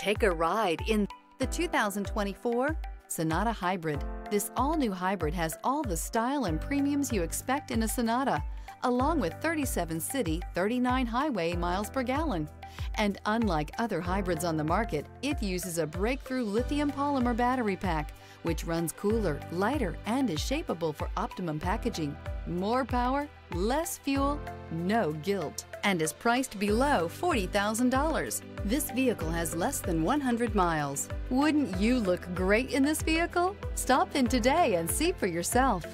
Take a ride in the 2024 Sonata Hybrid. This all-new hybrid has all the style and premiums you expect in a Sonata, along with 37 city, 39 highway miles per gallon. And unlike other hybrids on the market, it uses a breakthrough lithium polymer battery pack, which runs cooler, lighter, and is shapeable for optimum packaging. More power, less fuel, no guilt, and is priced below $40,000. This vehicle has less than 100 miles. Wouldn't you look great in this vehicle? Stop in today and see for yourself.